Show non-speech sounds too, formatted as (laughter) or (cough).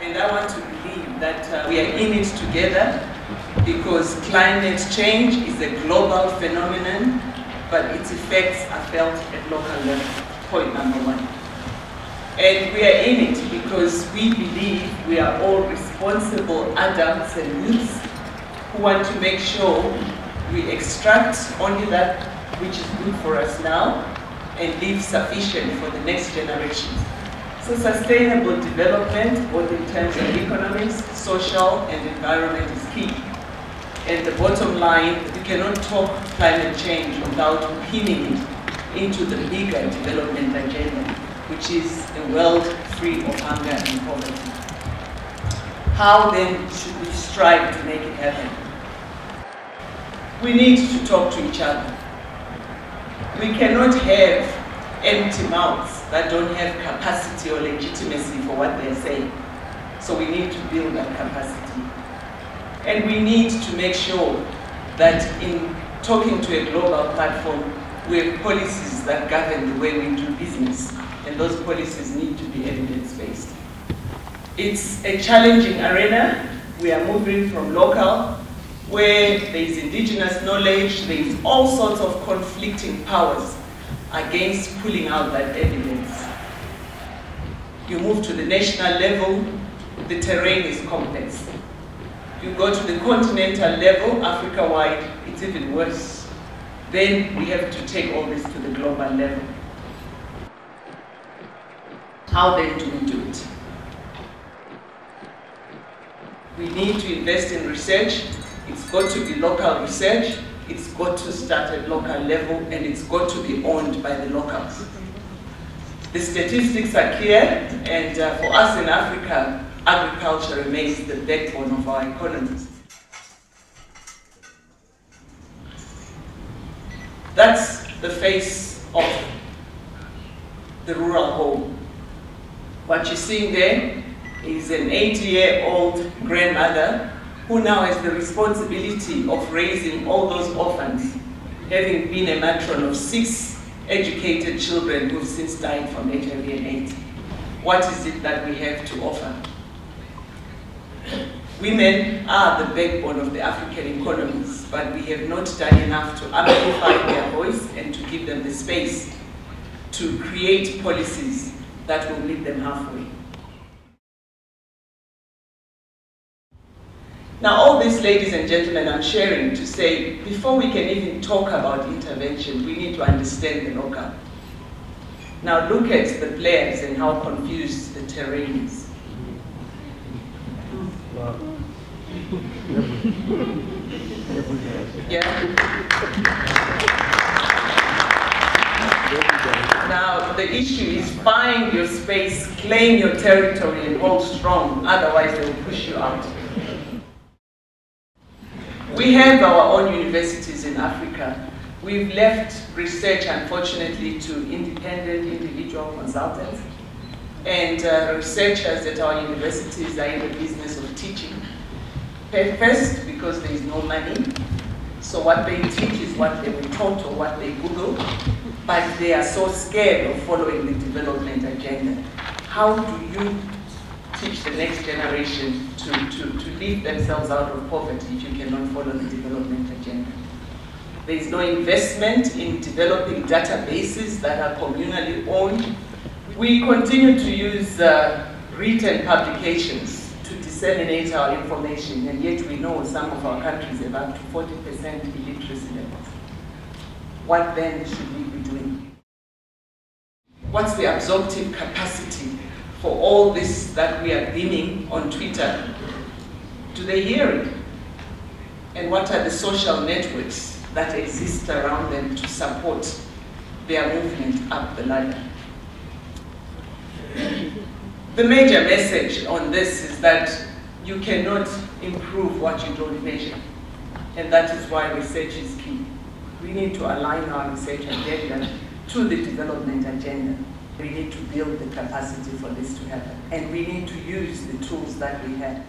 And I want to believe that uh, we are in it together because climate change is a global phenomenon, but its effects are felt at local level. Point number one. And we are in it because we believe we are all responsible adults and youths who want to make sure we extract only that which is good for us now and leave sufficient for the next generations. So sustainable development, both in terms of economics, social, and environment is key. And the bottom line, we cannot talk climate change without pinning it into the bigger development agenda, which is a world free of hunger and poverty. How then should we strive to make it happen? We need to talk to each other. We cannot have empty mouths that don't have capacity or legitimacy for what they're saying. So we need to build that capacity. And we need to make sure that in talking to a global platform, we have policies that govern the way we do business. And those policies need to be evidence-based. It's a challenging arena. We are moving from local, where there is indigenous knowledge, there is all sorts of conflicting powers against pulling out that evidence. You move to the national level, the terrain is complex. You go to the continental level, Africa-wide, it's even worse. Then we have to take all this to the global level. How then do we do it? We need to invest in research. It's got to be local research. It's got to start at local level and it's got to be owned by the locals. The statistics are clear and uh, for us in Africa, agriculture remains the backbone of our economies. That's the face of the rural home. What you're seeing there is an 80-year-old grandmother who now has the responsibility of raising all those orphans, having been a matron of six educated children who've since died from HIV and AIDS. What is it that we have to offer? Women are the backbone of the African economies, but we have not done enough to amplify their voice and to give them the space to create policies that will meet them halfway. Now all this, ladies and gentlemen, I'm sharing to say, before we can even talk about intervention, we need to understand the local. Now look at the players and how confused the terrain is. (laughs) Yeah. Now, the issue is find your space, claim your territory, and hold strong. Otherwise, they will push you out. We have our own universities in Africa. We've left research, unfortunately, to independent individual consultants. And uh, researchers at our universities are in the business of teaching. First, because there is no money. So what they teach is what they were taught or what they Google. But they are so scared of following the development agenda. How do you teach the next generation to, to, to lift themselves out of poverty if you cannot follow the development agenda. There is no investment in developing databases that are communally owned. We continue to use uh, written publications to disseminate our information, and yet we know some of our countries have up to 40% illiteracy levels. What then should we be doing? What's the absorptive capacity for all this that we are beaming on Twitter? Do they hear it? And what are the social networks that exist around them to support their movement up the ladder? The major message on this is that you cannot improve what you don't measure. And that is why research is key. We need to align our research agenda to the development agenda. We need to build the capacity for this to happen. And we need to use the tools that we have.